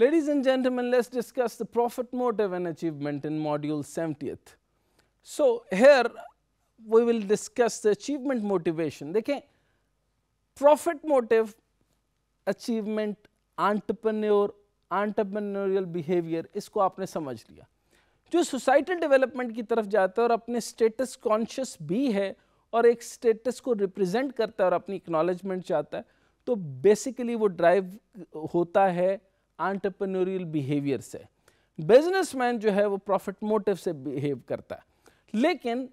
Ladies and gentlemen, let's discuss the profit motive and achievement in module 70th. So, here we will discuss the achievement motivation. देखें profit motive, achievement, entrepreneur, entrepreneurial behavior इसको आपने समझ लिया जो societal development की तरफ़ जाता है और अपने स्टेटस कॉन्शियस भी है और एक स्टेटस को रिप्रेजेंट करता है और अपनी एक्नॉलेजमेंट चाहता है तो बेसिकली वो ड्राइव होता है आंट्रप्रनोरियल बिहेवियर से। बिजनेसमैन जो है वो प्रॉफिट मोटिव से बिहेव करता है। लेकिन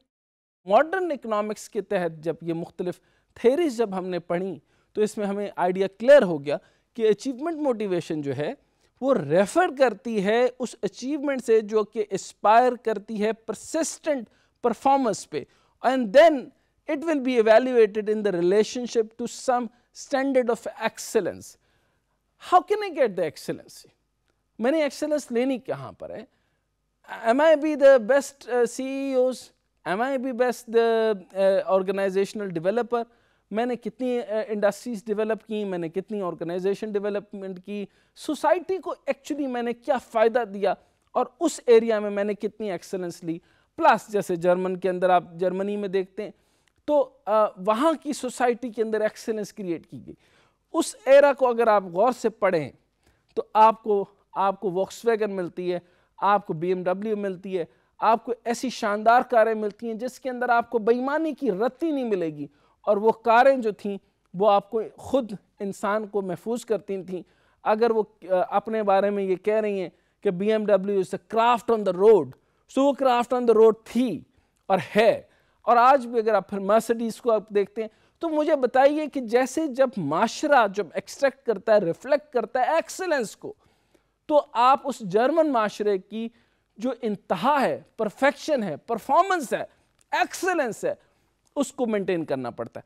मॉडर्न इकोनॉमिक्स के तहत जब ये मुख्तलिफ़ थेरीज जब हमने पढ़ी तो इसमें हमें आइडिया क्लियर हो गया कि अचीवमेंट मोटिवेशन जो है, वो रेफर करती है उस अचीवमेंट से जो कि इंस्पायर करती है परसिस्टेंट परफॉर्मेंस पे। And then it will be evaluated in the relationship to some standard of excellence how can I get the excellency मैंने एक्सेलेंस लेनी कहाँ पर है? Am I be the best see am I be best organizational developer मैंने कितनी industries uh, develop की मैंने कितनी ऑर्गेनाइजेशन डेवलपमेंट की? सोसाइटी को एक्चुअली मैंने क्या फ़ायदा दिया? और उस एरिया में मैंने कितनी एक्सेलेंस ली? प्लस जैसे जर्मन के अंदर आप जर्मनी में देखते हैं तो uh, वहाँ की सोसाइटी के अंदर एक्सेलेंस क्रिएट की गई। उस एरा को अगर आप गौर से पढ़ें तो आपको आपको वॉक्सवैगन मिलती है, आपको बीएमडब्ल्यू मिलती है, आपको ऐसी शानदार कारें मिलती हैं जिसके अंदर आपको बेईमानी की रत्ती नहीं मिलेगी और वो कारें जो थीं, वो आपको खुद इंसान को महफूज करती थीं। अगर वो अपने बारे में ये कह रही हैं कि B M W is a craft on the road so वो क्राफ्ट ऑन द रोड थी और है। और आज भी अगर आप फिर मर्सिडीज़ को आप देखते हैं तो मुझे बताइए कि जैसे जब माशरा जब एक्सट्रैक्ट करता है रिफ्लेक्ट करता है एक्सेलेंस को तो आप उस जर्मन माशरे की जो इंतहा है परफेक्शन है परफॉर्मेंस है एक्सेलेंस है, उसको मेंटेन करना पड़ता है।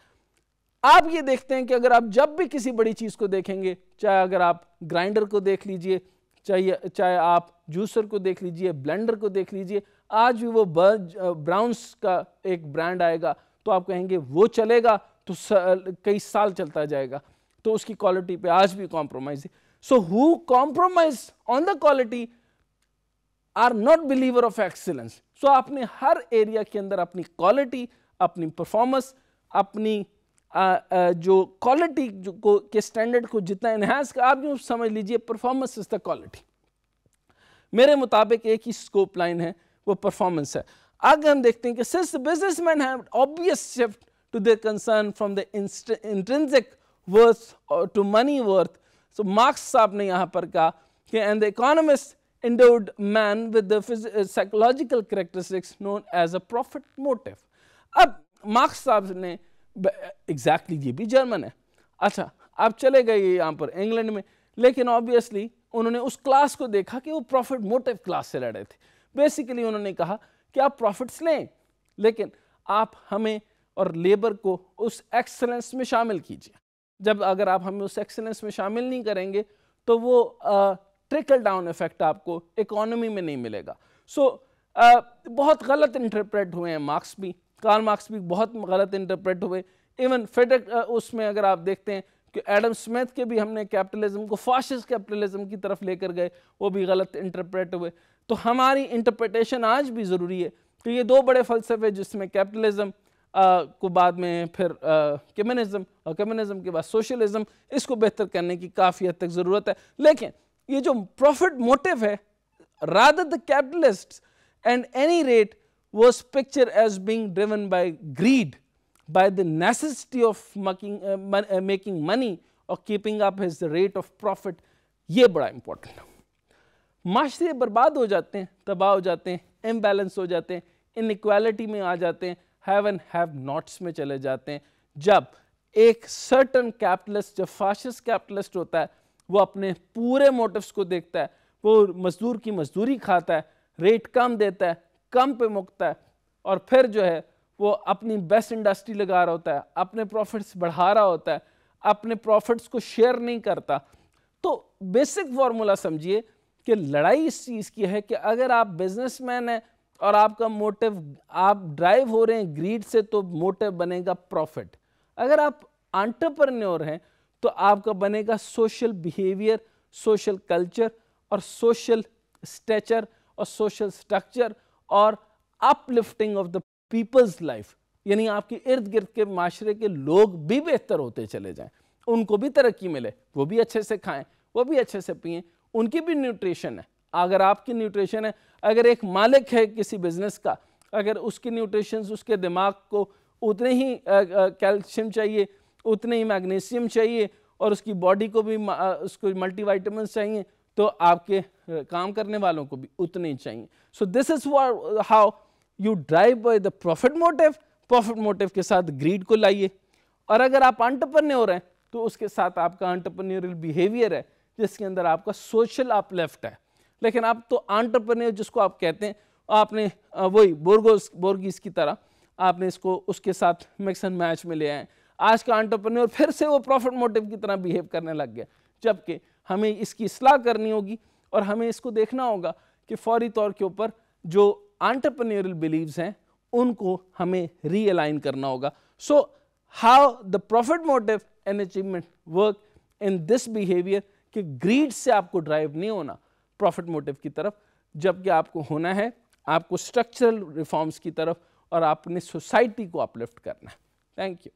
आप ये देखते हैं कि अगर आप जब भी किसी बड़ी चीज़ को देखेंगे, चाहे अगर आप ग्राइंडर को देख लीजिए, चाहे चाहे आप जूसर को देख लीजिए ब्लेंडर को देख लीजिए, आज भी वो ब्राउन्स का एक ब्रांड आएगा तो आप कहेंगे, वो चलेगा तो कई साल चलता जाएगा तो उसकी क्वालिटी पे आज भी कॉम्प्रोमाइज है। So who compromise on the quality are not believer of excellence so आपने हर एरिया के अंदर अपनी क्वालिटी अपनी परफॉर्मेंस अपनी आ, आ, जो क्वालिटी को के स्टैंडर्ड को जितना इन्हांस आप यूँ समझ लीजिए परफॉर्मेंस इज़ द क्वालिटी मेरे मुताबिक एक ही स्कोप लाइन है वो परफॉर्मेंस है। आगे हम देखते हैं कि since business man have obvious shift to their concern from the intrinsic worth to money worth so Marx साहब ने यहाँ पर कहा कि and the economist endowed man with the psychological characteristics known as a profit motive. अब Marx साहब ने exactly ये भी जर्मन है। अच्छा आप चले गए यहाँ पर इंग्लैंड में, लेकिन ऑब्वियसली उन्होंने उस क्लास को देखा कि वो प्रॉफिट मोटिव क्लास से लड़े थे। बेसिकली उन्होंने कहा कि आप प्रॉफिट्स लें, लेकिन आप हमें और लेबर को उस एक्सलेंस में शामिल कीजिए। जब अगर आप हमें उस एक्सलेंस में शामिल नहीं करेंगे तो वो ट्रिकल डाउन इफ़ेक्ट आपको इकोनॉमी में नहीं मिलेगा। सो so, बहुत गलत इंटरप्रेट हुए हैं मार्क्स भी। कार्ल मार्क्स भी बहुत गलत इंटरप्रेट हुए। इवन फेडर उसमें अगर आप देखते हैं कि एडम स्मिथ के भी हमने कैपिटलिज्म को फाशिस्ट कैपिटलिज्म की तरफ़ लेकर गए वो भी गलत इंटरप्रेट हुए। तो हमारी इंटरप्रिटेशन आज भी ज़रूरी है। कि ये दो बड़े फ़लसफ़े जिसमें कैपिटलिज्म को बाद में फिर कम्युनिज्म और कम्युनिज्म के बाद सोशलिज्म इसको बेहतर करने की काफ़ी हद तक ज़रूरत है लेकिन ये जो प्रॉफिट मोटिव है rather the capitalist and any rate was pictured as being driven by greed, by the necessity of making, uh, mon uh, making money or keeping up. ये बड़ा इंपॉर्टेंट है माशरे बर्बाद हो जाते हैं तबाह हो जाते हैं इम्बैलेंस हो जाते हैं इनक्वालिटी में आ जाते हैं हैव एंड हैव नॉट्स में चले जाते हैं। जब एक सर्टन कैपिटलिस्ट जब फाशिस्ट कैपिटलिस्ट होता है, वो अपने पूरे मोटिव्स को देखता है, वो मजदूर की मजदूरी खाता है रेट कम देता है, कम पे मुकता है, और फिर जो है, वो अपनी बेस्ट इंडस्ट्री लगा रहा होता है, अपने प्रॉफिट्स बढ़ा रहा होता है, अपने प्रॉफिट्स को शेयर नहीं करता। तो बेसिक फॉर्मूला समझिए कि लड़ाई इस चीज़ की है कि अगर आप बिजनेसमैन हैं और आपका मोटिव, आप ड्राइव हो रहे हैं ग्रीड से तो मोटिव बनेगा प्रॉफिट। अगर आप आंट्रप्रन्योर हैं तो आपका बनेगा सोशल बिहेवियर, सोशल कल्चर और सोशल स्टेचर और सोशल स्ट्रक्चर और uplifting of the people's life. यानी आपके इर्द गिर्द के माशरे के लोग भी बेहतर होते चले जाएँ। उनको भी तरक्की मिले, वो भी अच्छे से खाएँ, वो भी अच्छे से पिए, उनकी भी न्यूट्रिशन है। अगर आपकी न्यूट्रिशन है, अगर एक मालिक है किसी बिज़नेस का, अगर उसकी न्यूट्रिशन उसके दिमाग को उतने ही कैल्शियम चाहिए, उतने ही मैग्नीशियम चाहिए और उसकी बॉडी को भी उसको मल्टीवाइटामिन चाहिए तो आपके काम करने वालों को भी उतने ही चाहिए। So this is how you drive by the profit motive profit motive के साथ ग्रीड को लाइए। और अगर आप अंटरप्रन्योर हैं तो उसके साथ आपका अंटरप्रन्योरल बिहेवियर है, जिसके अंदर आपका सोशल आप लेफ़्ट है। लेकिन आप तो आंट्रप्रनर जिसको आप कहते हैं, आपने वही बोर्गोस, बोर्गिस की तरह आपने इसको, उसके साथ मिक्स एंड मैच में ले आए। आज का आंट्रप्रनर फिर से वो प्रॉफिट मोटिव की तरह बिहेव करने लग गया, जबकि हमें इसकी असलाह करनी होगी और हमें इसको देखना होगा कि फौरी तौर के ऊपर जो आंट्रप्रनियरल बिलीव्स हैं, उनको हमें रीअलाइन करना होगा। So how the profit motive and achievement work in this behaviour कि ग्रीड से आपको ड्राइव नहीं होना। प्रॉफिट मोटिव की तरफ़, जबकि आपको होना है, आपको स्ट्रक्चरल रिफॉर्म्स की तरफ़ और आपने सोसाइटी को अपलिफ्ट करना है। Thank you